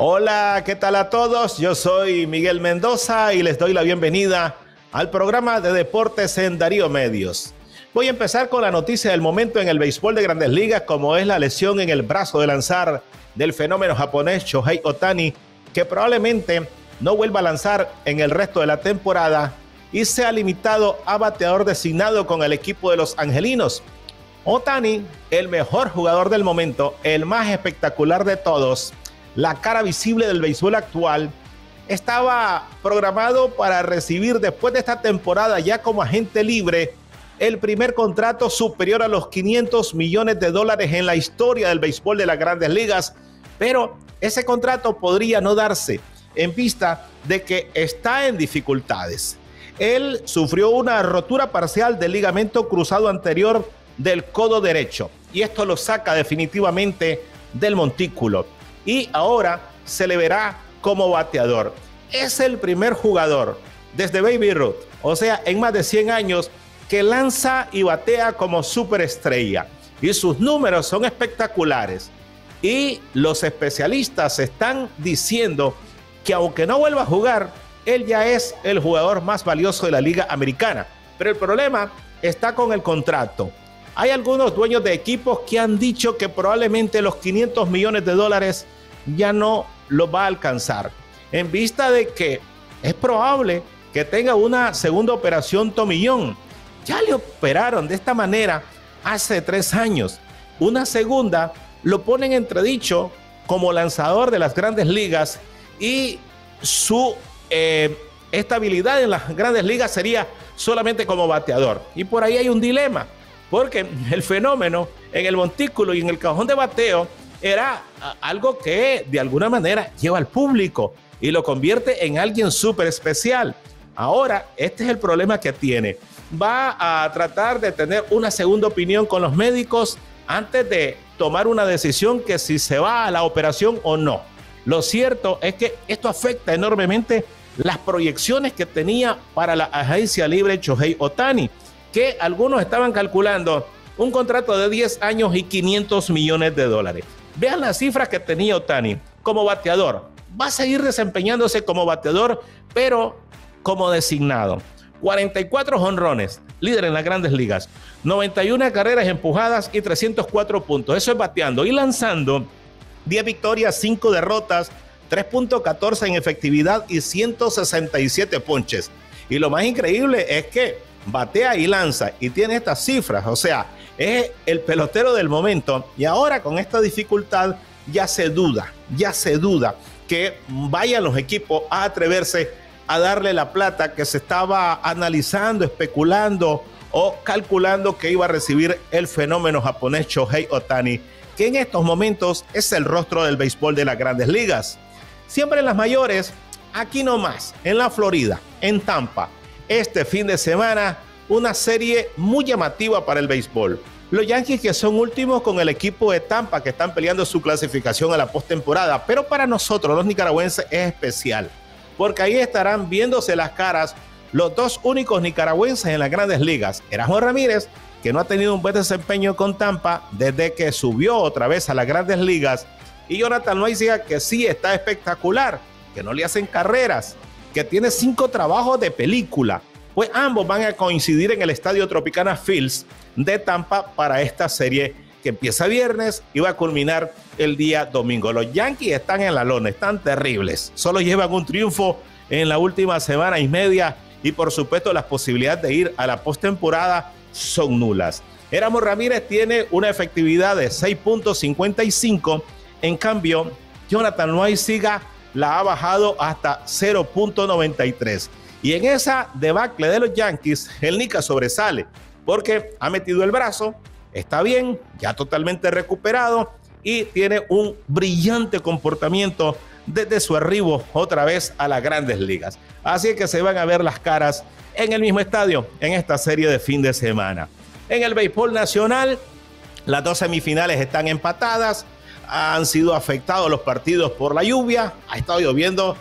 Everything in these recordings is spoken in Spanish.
Hola, ¿qué tal a todos? Yo soy Miguel Mendoza y les doy la bienvenida al programa de deportes en Darío Medios. Voy a empezar con la noticia del momento en el béisbol de grandes ligas, como es la lesión en el brazo de lanzar del fenómeno japonés Shohei Otani, que probablemente no vuelva a lanzar en el resto de la temporada y sea limitado a bateador designado con el equipo de los Angelinos. Otani, el mejor jugador del momento, el más espectacular de todos, la cara visible del béisbol actual, estaba programado para recibir después de esta temporada ya como agente libre el primer contrato superior a los 500 millones de dólares en la historia del béisbol de las grandes ligas, pero ese contrato podría no darse en vista de que está en dificultades. Él sufrió una rotura parcial del ligamento cruzado anterior del codo derecho y esto lo saca definitivamente del montículo y ahora se le verá como bateador. Es el primer jugador desde Baby Ruth, o sea, en más de 100 años, que lanza y batea como superestrella. Y sus números son espectaculares. Y los especialistas están diciendo que aunque no vuelva a jugar, él ya es el jugador más valioso de la liga americana. Pero el problema está con el contrato. Hay algunos dueños de equipos que han dicho que probablemente los 500 millones de dólares ya no lo va a alcanzar. En vista de que es probable que tenga una segunda operación tomillón. Ya le operaron de esta manera hace tres años. Una segunda lo ponen entredicho como lanzador de las grandes ligas y su eh, estabilidad en las grandes ligas sería solamente como bateador. Y por ahí hay un dilema, porque el fenómeno en el montículo y en el cajón de bateo era algo que de alguna manera lleva al público y lo convierte en alguien súper especial. Ahora, este es el problema que tiene. Va a tratar de tener una segunda opinión con los médicos antes de tomar una decisión que si se va a la operación o no. Lo cierto es que esto afecta enormemente las proyecciones que tenía para la agencia libre Chohei Otani, que algunos estaban calculando un contrato de 10 años y 500 millones de dólares. Vean las cifras que tenía Otani como bateador. Va a seguir desempeñándose como bateador, pero como designado. 44 honrones, líder en las grandes ligas. 91 carreras empujadas y 304 puntos. Eso es bateando. Y lanzando 10 victorias, 5 derrotas, 3.14 en efectividad y 167 ponches. Y lo más increíble es que batea y lanza y tiene estas cifras. O sea, es el pelotero del momento y ahora con esta dificultad ya se duda, ya se duda que vayan los equipos a atreverse a darle la plata que se estaba analizando, especulando o calculando que iba a recibir el fenómeno japonés Shohei Otani, que en estos momentos es el rostro del béisbol de las grandes ligas. Siempre en las mayores, aquí nomás, en la Florida, en Tampa, este fin de semana una serie muy llamativa para el béisbol. Los Yankees que son últimos con el equipo de Tampa que están peleando su clasificación a la postemporada, pero para nosotros los nicaragüenses es especial, porque ahí estarán viéndose las caras los dos únicos nicaragüenses en las grandes ligas. Erasmo Ramírez, que no ha tenido un buen desempeño con Tampa desde que subió otra vez a las grandes ligas, y Jonathan Loaiziga, que sí está espectacular, que no le hacen carreras, que tiene cinco trabajos de película pues ambos van a coincidir en el Estadio Tropicana Fields de Tampa para esta serie que empieza viernes y va a culminar el día domingo. Los Yankees están en la lona, están terribles. Solo llevan un triunfo en la última semana y media y por supuesto las posibilidades de ir a la postemporada son nulas. Éramos Ramírez tiene una efectividad de 6.55, en cambio Jonathan Siga la ha bajado hasta 0.93. Y en esa debacle de los Yankees, el Nica sobresale porque ha metido el brazo, está bien, ya totalmente recuperado y tiene un brillante comportamiento desde su arribo otra vez a las grandes ligas. Así que se van a ver las caras en el mismo estadio en esta serie de fin de semana. En el béisbol nacional, las dos semifinales están empatadas, han sido afectados los partidos por la lluvia, ha estado lloviendo,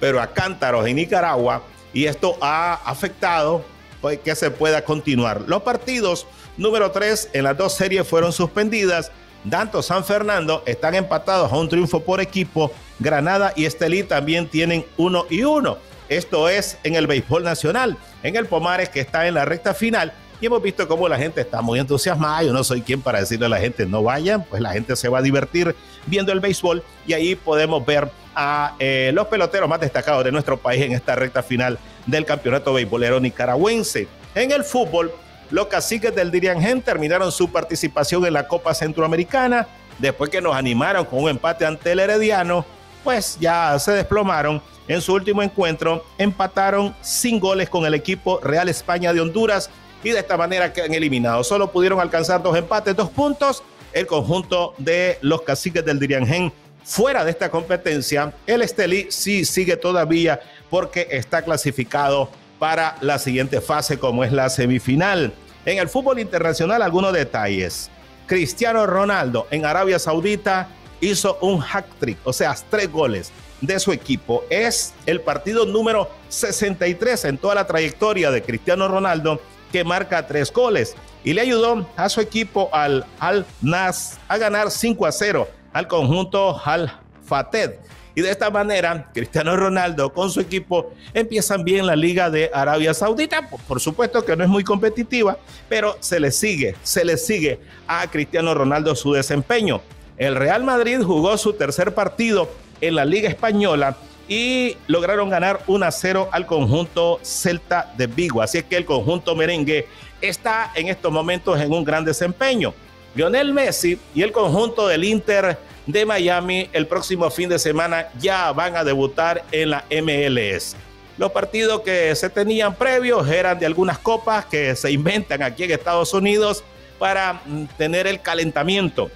pero a cántaros en Nicaragua y esto ha afectado pues, que se pueda continuar. Los partidos número 3 en las dos series fueron suspendidas Danto San Fernando están empatados a un triunfo por equipo. Granada y Estelí también tienen uno y uno. Esto es en el béisbol nacional. En el Pomares, que está en la recta final, y hemos visto cómo la gente está muy entusiasmada. Yo no soy quien para decirle a la gente no vayan, pues la gente se va a divertir viendo el béisbol y ahí podemos ver a eh, los peloteros más destacados de nuestro país en esta recta final del campeonato beisbolero nicaragüense. En el fútbol, los caciques del Diriangén terminaron su participación en la Copa Centroamericana. Después que nos animaron con un empate ante el Herediano, pues ya se desplomaron. En su último encuentro empataron sin goles con el equipo Real España de Honduras y de esta manera quedan eliminados. Solo pudieron alcanzar dos empates, dos puntos. El conjunto de los caciques del Diriangén fuera de esta competencia. El Estelí sí sigue todavía porque está clasificado para la siguiente fase como es la semifinal. En el fútbol internacional algunos detalles. Cristiano Ronaldo en Arabia Saudita hizo un hack trick, o sea, tres goles de su equipo. Es el partido número 63 en toda la trayectoria de Cristiano Ronaldo que marca tres goles y le ayudó a su equipo al Al Nas a ganar 5 a 0 al conjunto Al Fated. Y de esta manera, Cristiano Ronaldo con su equipo empiezan bien la Liga de Arabia Saudita. Por supuesto que no es muy competitiva, pero se le sigue, se le sigue a Cristiano Ronaldo su desempeño. El Real Madrid jugó su tercer partido en la Liga Española y lograron ganar 1 a 0 al conjunto Celta de Vigo. Así es que el conjunto merengue está en estos momentos en un gran desempeño. Lionel Messi y el conjunto del Inter de Miami el próximo fin de semana ya van a debutar en la MLS. Los partidos que se tenían previos eran de algunas copas que se inventan aquí en Estados Unidos para mm, tener el calentamiento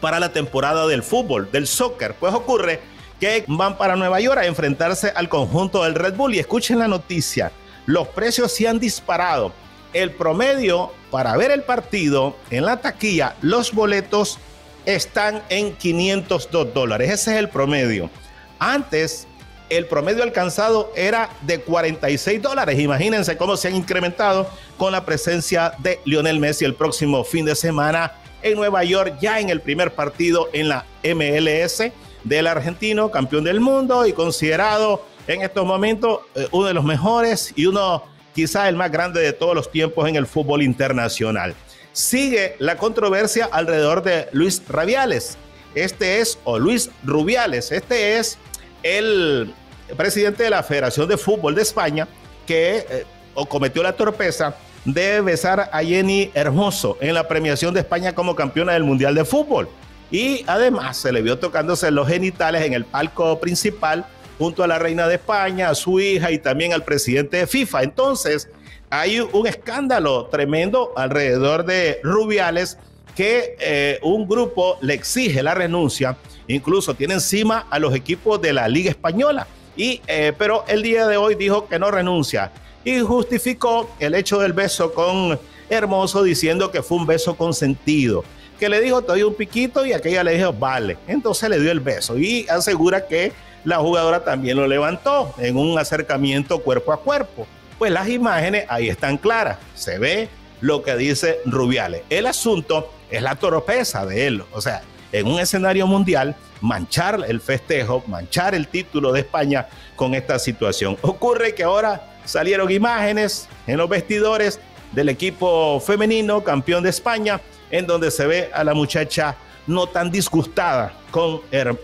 para la temporada del fútbol, del soccer. Pues ocurre que van para Nueva York a enfrentarse al conjunto del Red Bull. Y escuchen la noticia, los precios se han disparado. El promedio para ver el partido en la taquilla, los boletos están en 502 dólares. Ese es el promedio. Antes, el promedio alcanzado era de 46 dólares. Imagínense cómo se han incrementado con la presencia de Lionel Messi el próximo fin de semana en Nueva York, ya en el primer partido en la MLS del argentino, campeón del mundo y considerado en estos momentos eh, uno de los mejores y uno quizá el más grande de todos los tiempos en el fútbol internacional. Sigue la controversia alrededor de Luis Rabiales. Este es, o Luis Rubiales, este es el presidente de la Federación de Fútbol de España que eh, cometió la torpeza de besar a Jenny Hermoso en la premiación de España como campeona del Mundial de Fútbol. Y además se le vio tocándose los genitales en el palco principal junto a la reina de España, a su hija y también al presidente de FIFA. Entonces, hay un escándalo tremendo alrededor de Rubiales que eh, un grupo le exige la renuncia, incluso tiene encima a los equipos de la Liga Española. Y, eh, pero el día de hoy dijo que no renuncia y justificó el hecho del beso con Hermoso diciendo que fue un beso consentido que le dijo, te doy un piquito y aquella le dijo, vale. Entonces le dio el beso y asegura que la jugadora también lo levantó en un acercamiento cuerpo a cuerpo. Pues las imágenes ahí están claras. Se ve lo que dice Rubiales. El asunto es la torpeza de él. O sea, en un escenario mundial, manchar el festejo, manchar el título de España con esta situación. Ocurre que ahora salieron imágenes en los vestidores del equipo femenino, campeón de España, en donde se ve a la muchacha no tan disgustada con,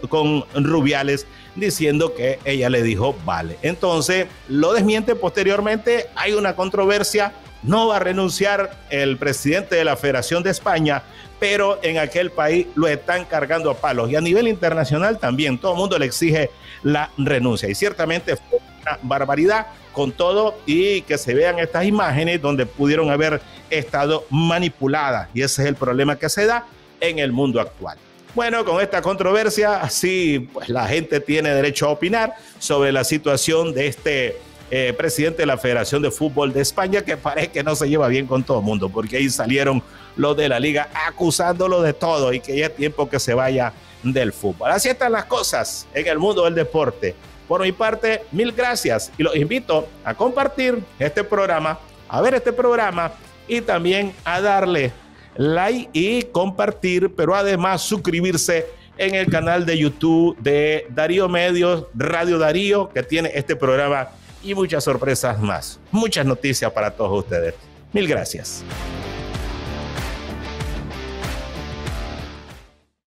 con Rubiales diciendo que ella le dijo vale. Entonces lo desmiente posteriormente, hay una controversia, no va a renunciar el presidente de la Federación de España, pero en aquel país lo están cargando a palos y a nivel internacional también, todo el mundo le exige la renuncia y ciertamente fue una barbaridad con todo y que se vean estas imágenes donde pudieron haber estado manipuladas. Y ese es el problema que se da en el mundo actual. Bueno, con esta controversia, sí, pues la gente tiene derecho a opinar sobre la situación de este eh, presidente de la Federación de Fútbol de España, que parece que no se lleva bien con todo el mundo, porque ahí salieron los de la liga acusándolo de todo y que ya es tiempo que se vaya del fútbol. Así están las cosas en el mundo del deporte. Por mi parte, mil gracias y los invito a compartir este programa, a ver este programa y también a darle like y compartir, pero además suscribirse en el canal de YouTube de Darío Medios, Radio Darío, que tiene este programa y muchas sorpresas más. Muchas noticias para todos ustedes. Mil gracias.